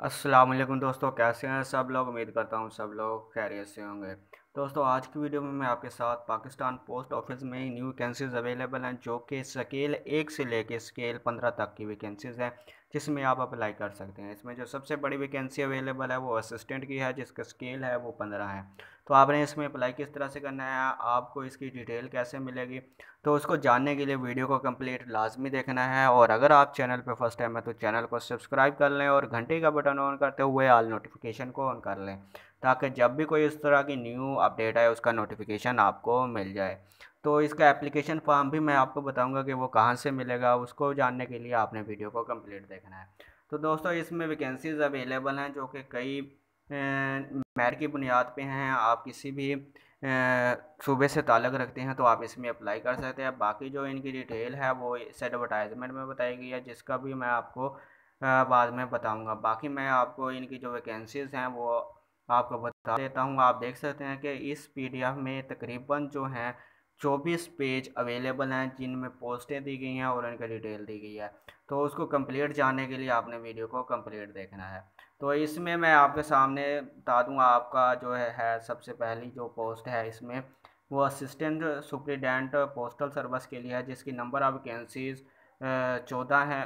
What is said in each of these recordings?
अस्सलाम दोस्तों कैसे हैं सब लोग? उम्मीद करता हूँ सब लोग खैरियत से होंगे। दोस्तों, आज की वीडियो में मैं आपके साथ पाकिस्तान पोस्ट ऑफ़िस में न्यू वैकेंसीज अवेलेबल हैं, जो कि स्केल एक से लेके स्केल पंद्रह तक की वैकेंसीज़ हैं, जिसमें आप अप्लाई कर सकते हैं। इसमें जो सबसे बड़ी वैकेंसी अवेलेबल है, वो असिस्टेंट की है, जिसका स्केल है, वो पंद्रह है। तो आपने इसमें अप्लाई किस तरह से करना है, आपको इसकी डिटेल कैसे मिलेगी? तो उसको जानने के लिए वीडियो को कंप्लीट लाजमी देखना है, और अगर आप चैनल पर फ़र्स्ट टाइम है तो चैनल को सब्सक्राइब कर लें, और घंटे का बटन ऑन करते हुए आल नोटिफिकेशन को ऑन कर लें। ताकि जब भी कोई इस तरह की न्यू अपडेट आए, उसका नोटिफिकेशन आपको मिल जाए। तो इसका एप्लीकेशन फॉर्म भी मैं आपको बताऊँगा कि वो कहाँ से मिलेगा, उसको जानने के लिए आपने वीडियो को कंप्लीट देखना है। तो दोस्तों, इसमें वैकेंसीज़ अवेलेबल हैं, जो कि कई मेरिट की बुनियाद पे हैं। आप किसी भी सूबे से ताल्लुक़ रखते हैं तो आप इसमें अप्लाई कर सकते हैं। बाकी जो इनकी डिटेल है, वो इस एडवर्टाइजमेंट में बताई गई है जिसका भी मैं आपको बाद में बताऊँगा। बाकी मैं आपको इनकी जो वैकेंसीज़ हैं, वो आपको बता देता हूँ आप देख सकते हैं कि इस पीडीएफ में तकरीबन जो हैं चौबीस पेज अवेलेबल हैं जिनमें पोस्टें दी गई हैं और उनकी डिटेल दी गई है। तो उसको कंप्लीट जानने के लिए आपने वीडियो को कंप्लीट देखना है। तो इसमें मैं आपके सामने बता दूँ आपका जो है, है सबसे पहली जो पोस्ट है इसमें वो असिस्टेंट सुप्रीडेंट पोस्टल सर्विस के लिए है जिसकी नंबर ऑफ़ वैकेंसीज़ चौदह है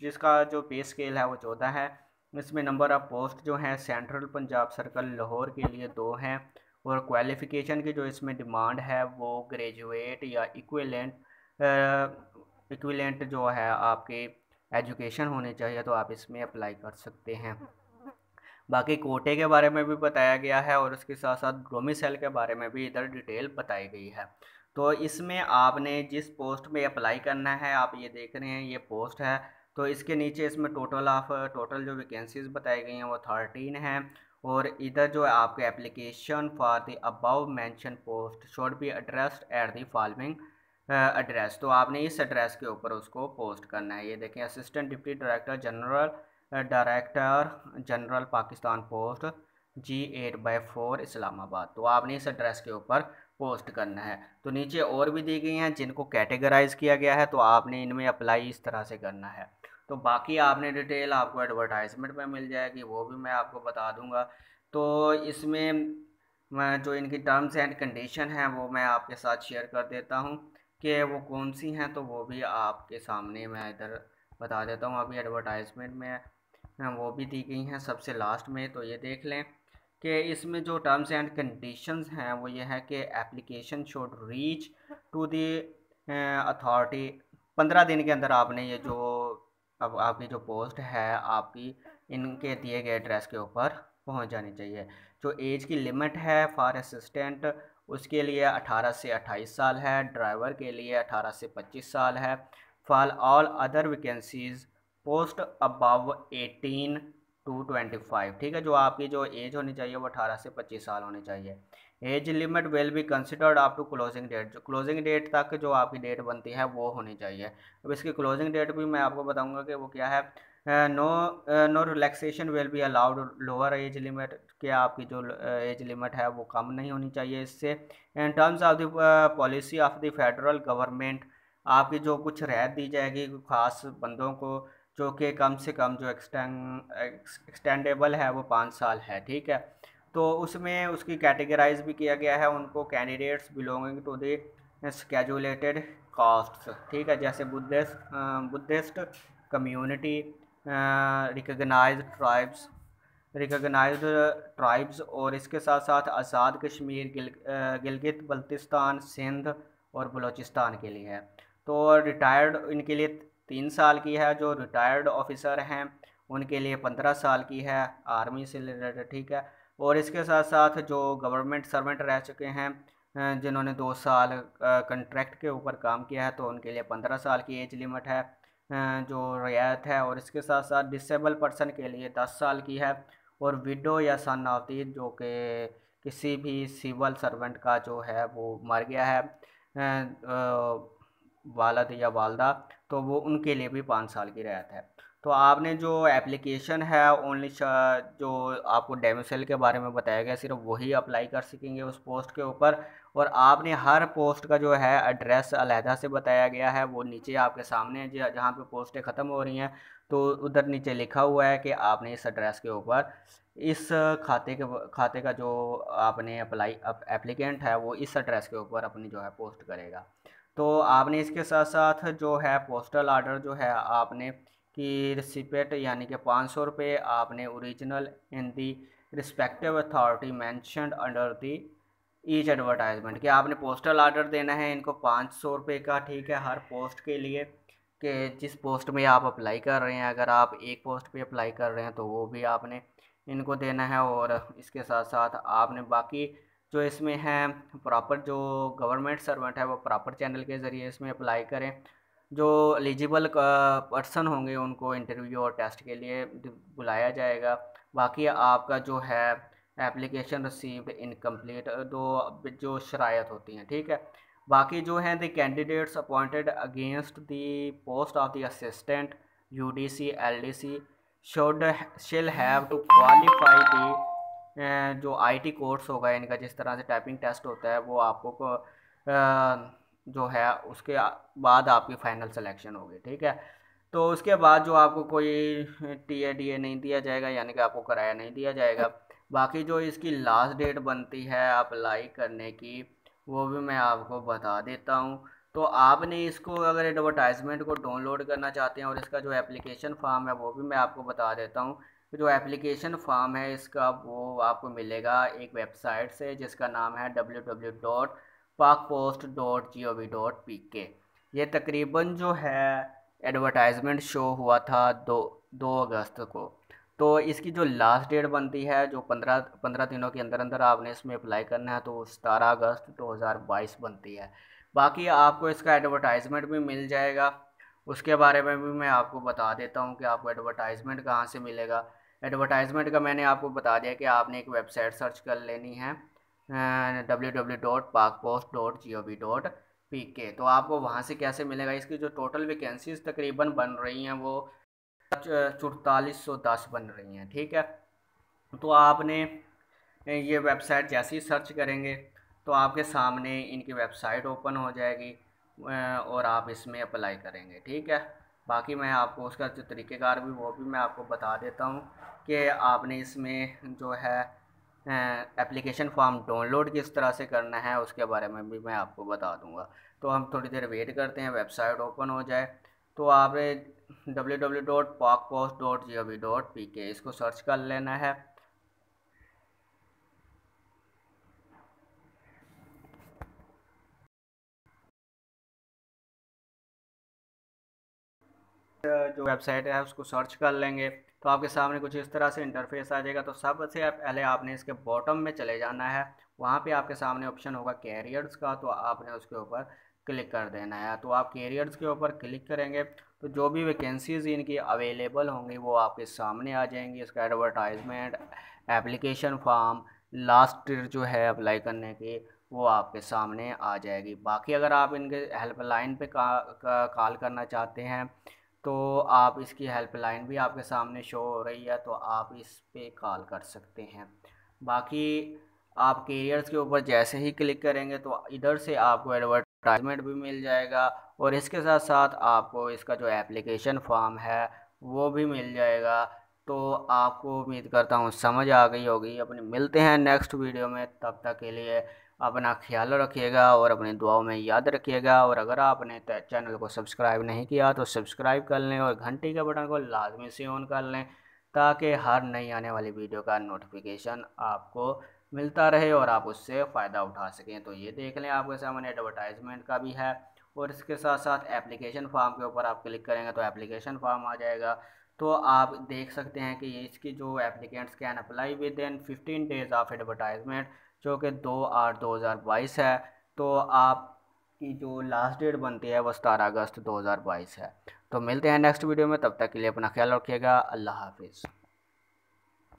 जिसका जो पे स्केल है वो चौदह है। इसमें नंबर ऑफ़ पोस्ट जो हैं, सेंट्रल पंजाब सर्कल, लाहौर के लिए दो हैं। और क्वालिफ़िकेशन की जो इसमें डिमांड है, वो ग्रेजुएट या इक्विलेंट इक्विलेंट जो है आपके एजुकेशन होनी चाहिए तो आप इसमें अप्लाई कर सकते हैं। बाकी कोटे के बारे में भी बताया गया है और उसके साथ साथ डोमिसल के बारे में भी इधर डिटेल बताई गई है। तो इसमें आपने जिस पोस्ट में अप्लाई करना है, आप ये देख रहे हैं, ये पोस्ट है तो इसके नीचे इसमें टोटल ऑफ़ टोटल जो वैकेंसीज बताई गई हैं वो थर्टीन हैं। और इधर जो है आपके application for the above mention post should be addressed at the following address तो आपने इस एड्रेस के ऊपर उसको पोस्ट करना है। ये देखें assistant deputy director general director general Pakistan post G eight by four Islamabad तो आपने इस एड्रेस के ऊपर पोस्ट करना है। तो नीचे और भी दी गई हैं जिनको कैटेगराइज किया गया है तो आपने इनमें अप्लाई इस तरह से करना है। तो बाकी आपने डिटेल आपको एडवर्टाइजमेंट में मिल जाएगी, वो भी मैं आपको बता दूँगा। तो इसमें मैं जो इनकी टर्म्स एंड कंडीशन हैं, वो मैं आपके साथ शेयर कर देता हूँ कि वो कौन सी हैं तो वो भी आपके सामने मैं इधर बता देता हूँ। अभी एडवर्टाइजमेंट में वो भी दी गई हैं सबसे लास्ट में तो ये देख लें कि इसमें जो टर्म्स एंड कंडीशंस हैं, वो ये है कि application should reach to the authority. पंद्रह दिन के अंदर आपने ये जो अब आपकी जो पोस्ट है, आपकी इनके दिए गए एड्रेस के ऊपर पहुँच जानी चाहिए। जो एज की लिमिट है फॉर असिस्टेंट उसके लिए 18 से 28 साल है ड्राइवर के लिए 18 से 25 साल है। For all other vacancies post above 18 to 25 ठीक है? जो आपकी जो एज होनी चाहिए वो 18 से 25 साल होनी चाहिए। Age limit will be considered up to closing date जो क्लोजिंग डेट तक जो आपकी डेट बनती है वो होनी चाहिए। अब इसकी क्लोजिंग डेट भी मैं आपको बताऊँगा कि वो क्या है? No no relaxation will be allowed lower age limit के आपकी जो एज लिमिट है वो कम नहीं होनी चाहिए इससे। In terms of the policy of the federal government आपकी जो कुछ रियायत दी जाएगी, खास बंदों को जो कि कम से कम जो एक्सटेंड एक्सटेंडेबल है, वो पाँच साल है, ठीक है? तो उसमें उसकी कैटेगराइज भी किया गया है, उनको candidates belonging to the scheduled caste ठीक है? जैसे Buddhist Buddhist community recognise tribes recognise tribes और इसके साथ साथ आज़ाद कश्मीर, गिल गिलगित, बल्तिस्तान, सिंध और बलूचिस्तान के लिए। है तो रिटायर्ड इनके लिए तीन साल की है, जो रिटायर्ड ऑफिसर हैं, उनके लिए पंद्रह साल की है आर्मी से रिलेटेड ठीक है। और इसके साथ साथ जो गवर्नमेंट सर्वेंट रह चुके हैं जिन्होंने दो साल कंट्रैक्ट के ऊपर काम किया है तो उनके लिए पंद्रह साल की एज लिमिट है जो रियायत है। और इसके साथ साथ डिसेबल पर्सन के लिए दस साल की है, और विडो या सन नावतीद जो कि किसी भी सिविल सर्वेंट का जो है, वो मर गया है। वालद या वालदा तो वो उनके लिए भी पाँच साल की रियायत है। तो आपने जो एप्लीकेशन है, ओनली जो आपको डेमोसेल के बारे में बताया गया, सिर्फ़ वही अप्लाई कर सकेंगे उस पोस्ट के ऊपर? और आपने हर पोस्ट का जो है एड्रेस अलहदा से बताया गया है, वो नीचे आपके सामने जहाँ पे पोस्टें ख़त्म हो रही हैं तो उधर नीचे लिखा हुआ है कि आपने इस एड्रेस के ऊपर इस खाते के, खाते का जो आपने अप्लाई एप्लीकेंट है, वो इस एड्रेस के ऊपर अपनी जो है पोस्ट करेगा। तो आपने इसके साथ साथ जो है पोस्टल आर्डर जो है आपने की रिसिपेट यानी कि पाँच सौ रुपये आपने original in the respective authority mentioned under the each advertisement कि आपने पोस्टल आर्डर देना है इनको पाँच सौ रुपये का ठीक है हर पोस्ट के लिए कि जिस पोस्ट में आप अप्लाई कर रहे हैं अगर आप एक पोस्ट पे अप्लाई कर रहे हैं तो वो भी आपने इनको देना है और इसके साथ साथ आपने बाकी जो इसमें है प्रॉपर जो गवर्नमेंट सर्वेंट है, वो प्रॉपर चैनल के ज़रिए इसमें अप्लाई करें। जो एलिजिबल पर्सन होंगे, उनको इंटरव्यू और टेस्ट के लिए बुलाया जाएगा। बाकी आपका जो है एप्लीकेशन रिसीव्ड इनकम्प्लीट दो, जो शरायत होती हैं, ठीक है? बाकी जो हैं the candidates appointed against the post of the assistant U D C L D C should still have to qualify the जो आईटी कोर्स होगा इनका जिस तरह से टाइपिंग टेस्ट होता है वो आपको को, जो है उसके बाद आपकी फ़ाइनल सिलेक्शन होगी ठीक है? तो उसके बाद जो आपको कोई टी ए डी ए नहीं दिया जाएगा यानी कि आपको किराया नहीं दिया जाएगा बाकी जो इसकी लास्ट डेट बनती है अप्लाई करने की वो भी मैं आपको बता देता हूँ। तो आपने इसको अगर एडवर्टाइजमेंट को डाउनलोड करना चाहते हैं और इसका जो एप्लीकेशन फॉर्म है वो भी मैं आपको बता देता हूँ। जो एप्लीकेशन फॉर्म है, इसका वो आपको मिलेगा एक वेबसाइट से, जिसका नाम है W W dot Pak post dot G O V dot P K ये तकरीबन जो है एडवर्टाइजमेंट शो हुआ था दो दो अगस्त को। तो इसकी जो लास्ट डेट बनती है, जो पंद्रह पंद्रह दिनों के अंदर अंदर आपने इसमें अप्लाई करना है तो सतारह अगस्त 2022 बनती है। बाकी आपको इसका एडवर्टाइजमेंट भी मिल जाएगा। उसके बारे में भी मैं आपको बता देता हूँ कि आपको एडवर्टाइजमेंट कहाँ से मिलेगा। एडवर्टाइजमेंट का मैंने आपको बता दिया कि आपने एक वेबसाइट सर्च कर लेनी है W W dot Pak post dot G O V dot P K तो आपको वहाँ से कैसे मिलेगा? इसकी जो टोटल वैकेंसीज तकरीबन बन रही हैं वो चौतालीस सौ दस बन रही हैं, ठीक है? तो आपने ये वेबसाइट जैसे ही सर्च करेंगे तो आपके सामने इनकी वेबसाइट ओपन हो जाएगी और आप इसमें अप्लाई करेंगे, ठीक है? बाकी मैं आपको उसका जो तरीक़ेकार भी, वो भी मैं आपको बता देता हूँ कि आपने इसमें जो है एप्लीकेशन फॉर्म डाउनलोड किस तरह से करना है, उसके बारे में भी मैं आपको बता दूँगा। तो हम थोड़ी देर वेट करते हैं वेबसाइट ओपन हो जाए। तो आप W W dot post dot G O V dot P K इसको सर्च कर लेना है। जो वेबसाइट है, उसको सर्च कर लेंगे। तो आपके सामने कुछ इस तरह से इंटरफेस आ जाएगा। तो सबसे पहले आपने इसके बॉटम में चले जाना है। वहाँ पे आपके सामने ऑप्शन होगा कैरियर्स का। तो आपने उसके ऊपर क्लिक कर देना है। तो आप कैरियर्स के ऊपर क्लिक करेंगे। तो जो भी वैकेंसीज़ इनकी अवेलेबल होंगी, वो आपके सामने आ जाएँगी। इसका एडवर्टाइजमेंट एप्लीकेशन फॉर्म लास्ट जो है अप्लाई करने की, वो आपके सामने आ जाएगी। बाकी अगर आप इनके हेल्पलाइन पे कॉल करना चाहते हैं तो आप इसकी हेल्पलाइन भी आपके सामने शो हो रही है तो आप इस पे कॉल कर सकते हैं। बाकी आप कैरियर्स के ऊपर जैसे ही क्लिक करेंगे तो इधर से आपको एडवर्ट एडवर्टाइजमेंट भी मिल जाएगा और इसके साथ साथ आपको इसका जो एप्लीकेशन फॉर्म है, वो भी मिल जाएगा। तो आपको उम्मीद करता हूँ, समझ आ गई होगी। अपने मिलते हैं नेक्स्ट वीडियो में। तब तक के लिए अपना ख्याल रखिएगा और अपनी दुआओं में याद रखिएगा। और अगर आपने चैनल को सब्सक्राइब नहीं किया तो सब्सक्राइब कर लें और घंटी के बटन को लाजमी से ऑन कर लें ताकि हर नई आने वाली वीडियो का नोटिफिकेशन आपको मिलता रहे और आप उससे फ़ायदा उठा सकें। तो ये देख लें आपके सामने एडवर्टाइजमेंट का भी है और इसके साथ साथ एप्लीकेशन फॉर्म के ऊपर आप क्लिक करेंगे तो एप्लीकेशन फॉर्म आ जाएगा। तो आप देख सकते हैं कि इसकी जो applicants can apply within fifteen days of advertisement जो कि दो आठ दो हज़ार बाईस है तो आपकी जो लास्ट डेट बनती है वो सतारह अगस्त दो हज़ार बाईस है। तो मिलते हैं नेक्स्ट वीडियो में, तब तक के लिए अपना ख्याल रखिएगा। अल्लाह हाफिज़।